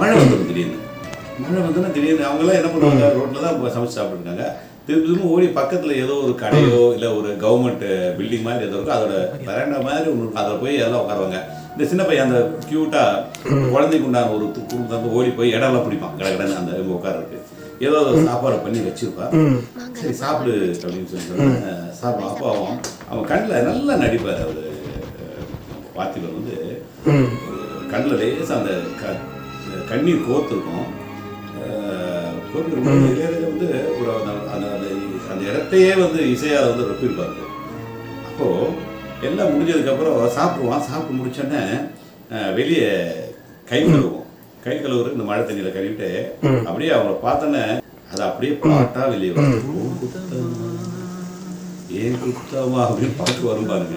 மழை வந்துடும் திடீர்னு. மழை வந்தோன்னா திடீர்னு அவங்கெல்லாம் என்ன பண்ணுவாங்க? ரோட்டில் தான் சமைச்சு சாப்பிட்டுருக்காங்க திரும்ப திரும்ப ஓடி பக்கத்தில் ஏதோ ஒரு கடையோ இல்லை ஒரு கவர்மெண்ட் பில்டிங் மாதிரி ஏதோ இருக்கும் அதோட வராண்டா மாதிரி ஒன்று அதில் போய் எல்லாம் உட்காருவாங்க. இந்த சின்ன பையன் அந்த க்யூட்டாக குழந்தைக்கு உண்டான ஒரு குடும்பத்தை வந்து ஓடி போய் இடம்லாம் பிடிப்பான். கடை கடன் அந்த உட்காருக்கு ஏதோ சாப்பாடு பண்ணி வச்சிருப்பா. சரி சாப்பிடு அப்படின்னு சொல்லி சாப்பிடும் அப்போ அவன் அவன் கண்ணில் நல்லா நடிப்பார் அவர். பார்த்திபன் வந்து கண்ணில் லேசாக அந்த க கண்ணீர் கோர்த்துருக்கோம். கோர்த்துருக்கோம் வந்து ஒரு அந்த அந்த இடத்தையே வந்து இசையாக வந்து ரொப்பியிருப்பாரு அப்போது எல்லாம் முடிஞ்சதுக்கப்புறம் சாப்பிடுவான் சாப்பிட்டு முடிச்சோடனே வெளியே கை கழுவும் கை கழுவுறது இந்த மழை தண்ணியில் கழுவிட்டு அப்படியே அவங்கள பார்த்தோன்னே அதை அப்படியே பாட்டாக வெளியே ஏன் குத்தமா அப்படின்னு பாட்டு வரும் பாருங்க.